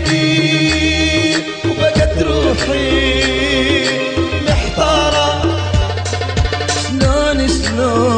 جميل وبقت روحي محتارة. شلون شلون